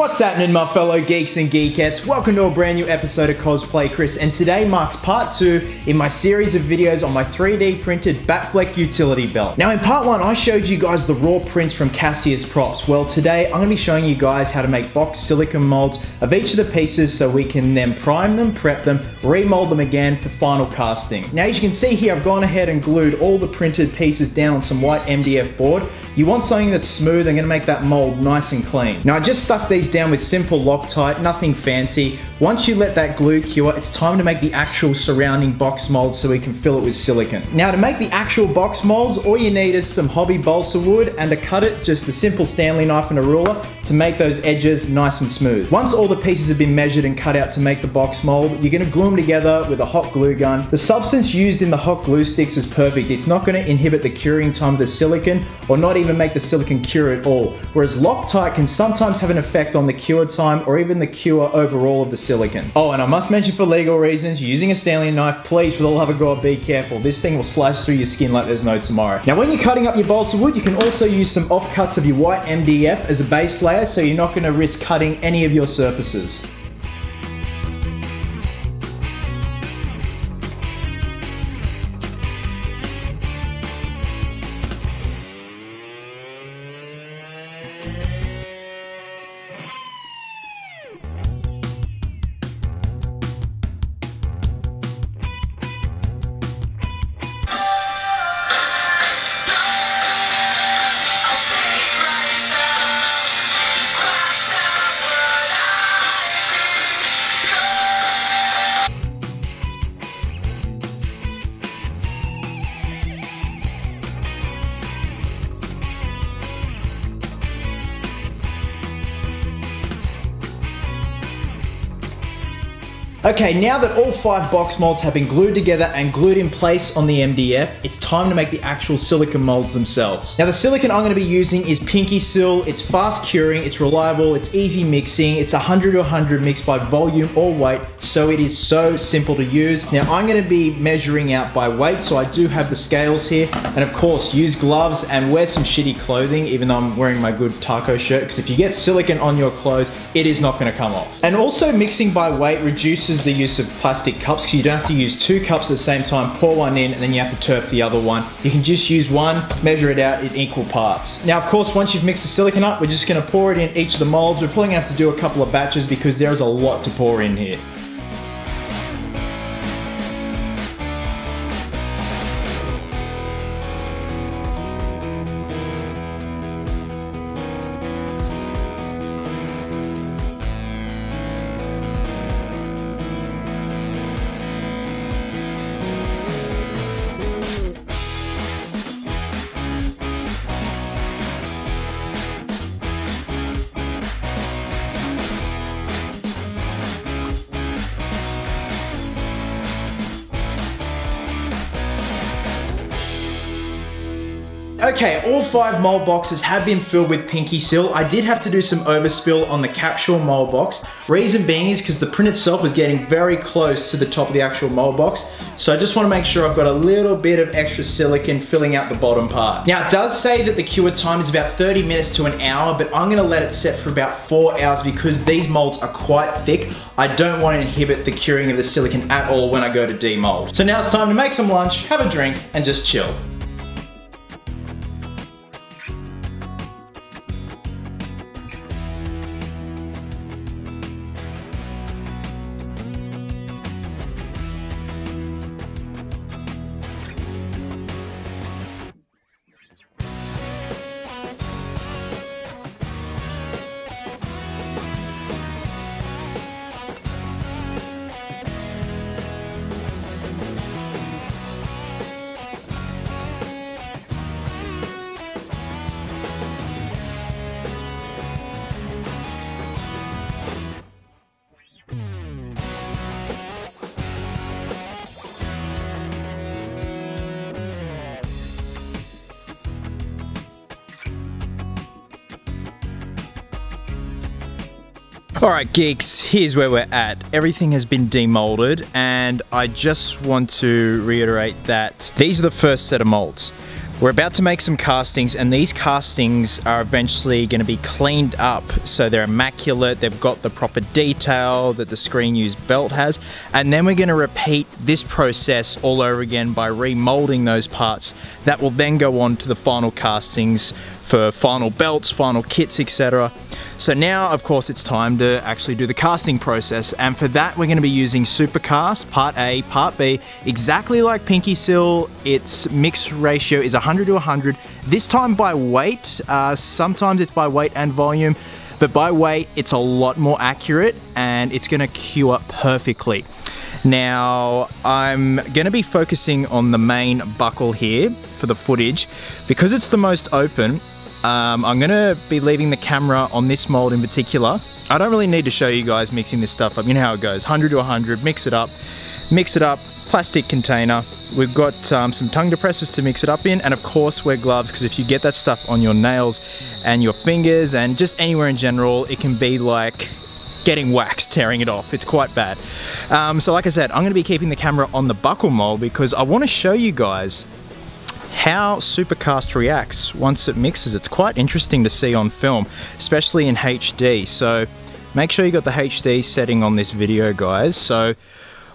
What's happening my fellow geeks and geekettes? Welcome to a brand new episode of Cosplay Chris and today marks part 2 in my series of videos on my 3D printed Batfleck utility belt. Now in part 1 I showed you guys the raw prints from Cassius Props. Well today I'm going to be showing you guys how to make box silicone molds of each of the pieces so we can then prime them, prep them, remold them again for final casting. Now as you can see here I've gone ahead and glued all the printed pieces down on some white MDF board you want something that's smooth and gonna make that mold nice and clean. Now I just stuck these down with simple Loctite, nothing fancy. Once you let that glue cure, it's time to make the actual surrounding box mold so we can fill it with silicone. Now to make the actual box molds, all you need is some hobby balsa wood and to cut it, just a simple Stanley knife and a ruler to make those edges nice and smooth. Once all the pieces have been measured and cut out to make the box mold, you're gonna glue them together with a hot glue gun. The substance used in the hot glue sticks is perfect. It's not gonna inhibit the curing time of the silicone or not even make the silicon cure at all, whereas Loctite can sometimes have an effect on the cure time or even the cure overall of the silicon. Oh, and I must mention for legal reasons, using a Stanley knife, please for the love of God, be careful. This thing will slice through your skin like there's no tomorrow. Now, when you're cutting up your balsa wood, you can also use some offcuts of your white MDF as a base layer, so you're not gonna risk cutting any of your surfaces. Okay, now that all five box molds have been glued together and glued in place on the MDF, it's time to make the actual silicone molds themselves. Now the silicone I'm gonna be using is Pinkysil. It's fast curing, it's reliable, it's easy mixing, it's 100 to 100 mixed by volume or weight, so it is so simple to use. Now I'm gonna be measuring out by weight, so I do have the scales here, and of course use gloves and wear some shitty clothing, even though I'm wearing my good taco shirt, because if you get silicone on your clothes, it is not gonna come off. And also mixing by weight reduces reduces the use of plastic cups because you don't have to use two cups at the same time, pour one in, and then you have to turf the other one. You can just use one, measure it out in equal parts. Now, of course, once you've mixed the silicone up, we're just gonna pour it in each of the molds. We're probably gonna have to do a couple of batches because there's a lot to pour in here. Okay, all five mold boxes have been filled with Pinkysil. I did have to do some overspill on the capsule mold box. Reason being is because the print itself was getting very close to the top of the actual mold box. So I just wanna make sure I've got a little bit of extra silicone filling out the bottom part. Now it does say that the cure time is about 30 minutes to an hour, but I'm gonna let it set for about four hours because these molds are quite thick. I don't wanna inhibit the curing of the silicone at all when I go to demold. So now it's time to make some lunch, have a drink, and just chill. Alright geeks, here's where we're at. Everything has been demolded and I just want to reiterate that these are the first set of molds. we're about to make some castings and these castings are eventually going to be cleaned up so they're immaculate, they've got the proper detail that the screen used belt has and then we're going to repeat this process all over again by remolding those parts that will then go on to the final castings for final belts, final kits, etc. So now, of course, it's time to actually do the casting process. And for that, we're gonna be using Supercast, part A, part B, exactly like Pinkysil. Its mix ratio is 100 to 100. This time by weight, uh, sometimes it's by weight and volume, but by weight, it's a lot more accurate and it's gonna up perfectly. Now, I'm going to be focusing on the main buckle here for the footage. Because it's the most open, um, I'm gonna be leaving the camera on this mold in particular. I don't really need to show you guys mixing this stuff up. You know how it goes, 100 to 100, mix it up, mix it up, plastic container. We've got um, some tongue depressors to mix it up in, and of course wear gloves, because if you get that stuff on your nails and your fingers and just anywhere in general, it can be like getting wax, tearing it off. It's quite bad. Um, so like I said, I'm gonna be keeping the camera on the buckle mold because I wanna show you guys how Supercast reacts once it mixes. It's quite interesting to see on film, especially in HD. So make sure you got the HD setting on this video, guys. So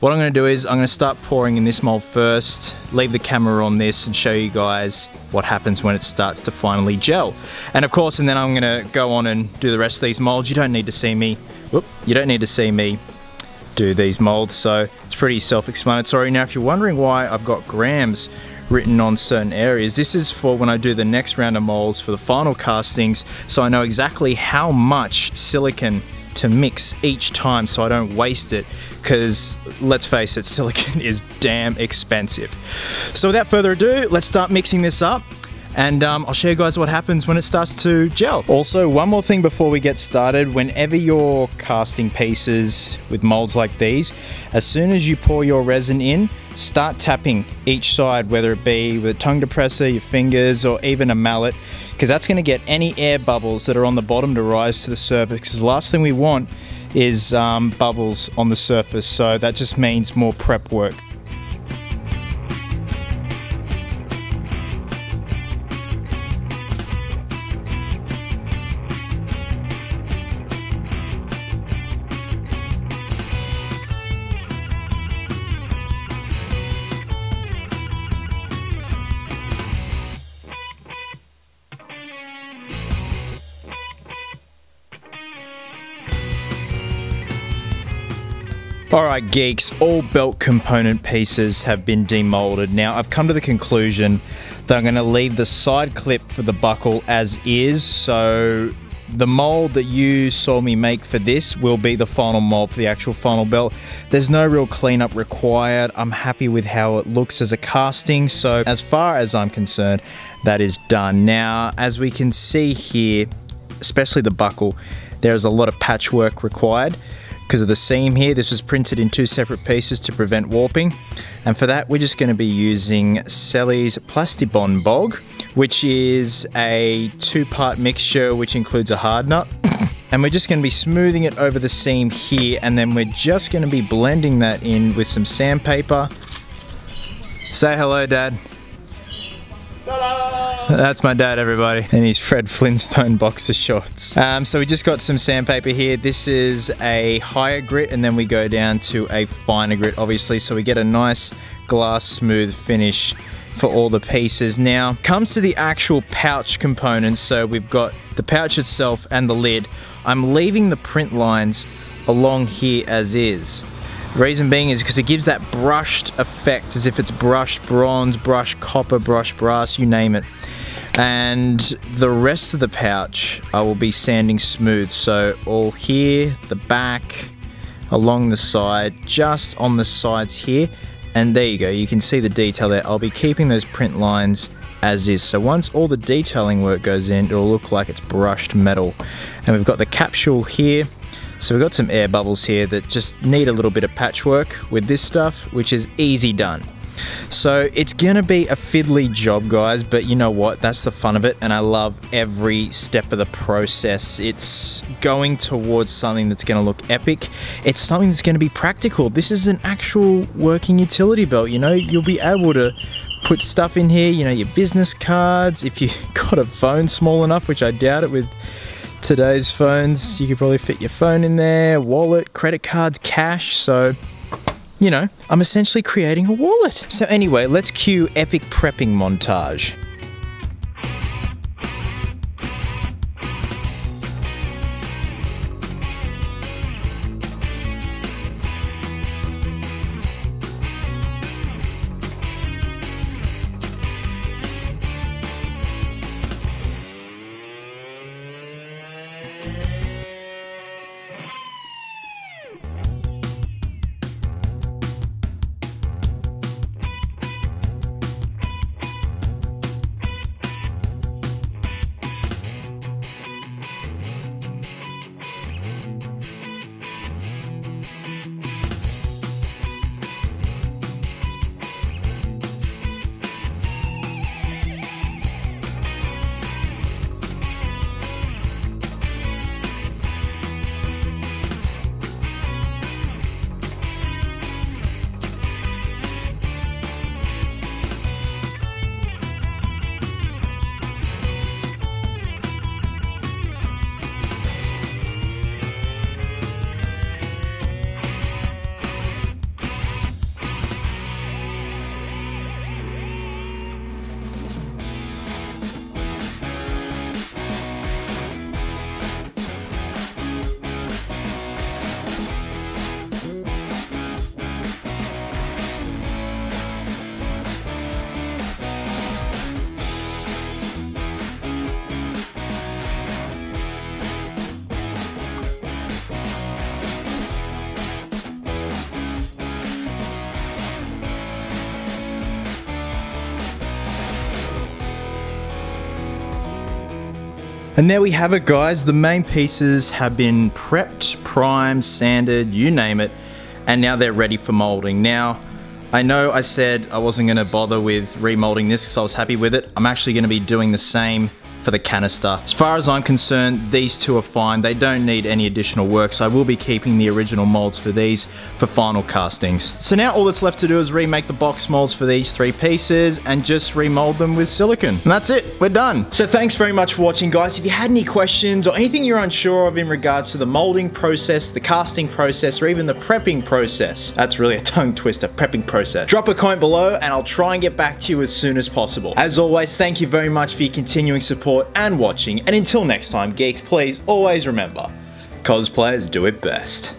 what I'm going to do is I'm going to start pouring in this mold first, leave the camera on this and show you guys what happens when it starts to finally gel. And of course, and then I'm going to go on and do the rest of these molds. You don't need to see me, whoop, you don't need to see me do these molds, so it's pretty self-explanatory. Now, if you're wondering why I've got grams written on certain areas. This is for when I do the next round of molds for the final castings so I know exactly how much silicon to mix each time so I don't waste it because let's face it, silicon is damn expensive. So without further ado, let's start mixing this up and um, I'll show you guys what happens when it starts to gel. Also, one more thing before we get started, whenever you're casting pieces with molds like these, as soon as you pour your resin in, start tapping each side, whether it be with a tongue depressor, your fingers, or even a mallet, because that's gonna get any air bubbles that are on the bottom to rise to the surface, because the last thing we want is um, bubbles on the surface, so that just means more prep work. Alright geeks, all belt component pieces have been demolded. Now I've come to the conclusion that I'm going to leave the side clip for the buckle as is, so the mold that you saw me make for this will be the final mold for the actual final belt. There's no real cleanup required. I'm happy with how it looks as a casting, so as far as I'm concerned, that is done. Now, as we can see here, especially the buckle, there's a lot of patchwork required because of the seam here. This was printed in two separate pieces to prevent warping. And for that, we're just going to be using Selleys Plastibond Bog, which is a two-part mixture which includes a hardener. and we're just going to be smoothing it over the seam here and then we're just going to be blending that in with some sandpaper. Say hello, Dad. That's my dad, everybody. And he's Fred Flintstone boxer shorts. Um, so we just got some sandpaper here. This is a higher grit, and then we go down to a finer grit, obviously. So we get a nice glass smooth finish for all the pieces. Now, comes to the actual pouch components. So we've got the pouch itself and the lid. I'm leaving the print lines along here as is. Reason being is because it gives that brushed effect as if it's brushed bronze, brushed copper, brushed brass, you name it. And the rest of the pouch I will be sanding smooth. So all here, the back, along the side, just on the sides here. And there you go, you can see the detail there. I'll be keeping those print lines as is. So once all the detailing work goes in, it'll look like it's brushed metal. And we've got the capsule here so we've got some air bubbles here that just need a little bit of patchwork with this stuff, which is easy done. So it's gonna be a fiddly job, guys, but you know what? That's the fun of it, and I love every step of the process. It's going towards something that's gonna look epic. It's something that's gonna be practical. This is an actual working utility belt, you know? You'll be able to put stuff in here, you know, your business cards. If you got a phone small enough, which I doubt it with today's phones, you could probably fit your phone in there, wallet, credit cards, cash. So, you know, I'm essentially creating a wallet. So anyway, let's cue epic prepping montage. And there we have it guys, the main pieces have been prepped, primed, sanded, you name it, and now they're ready for molding. Now, I know I said I wasn't gonna bother with remolding this because I was happy with it. I'm actually gonna be doing the same for the canister. As far as I'm concerned, these two are fine. They don't need any additional work, so I will be keeping the original molds for these for final castings. So now all that's left to do is remake the box molds for these three pieces and just remold them with silicon. And that's it, we're done. So thanks very much for watching guys. If you had any questions or anything you're unsure of in regards to the molding process, the casting process, or even the prepping process, that's really a tongue twister, prepping process. Drop a comment below and I'll try and get back to you as soon as possible. As always, thank you very much for your continuing support support and watching, and until next time, geeks, please always remember, cosplayers do it best.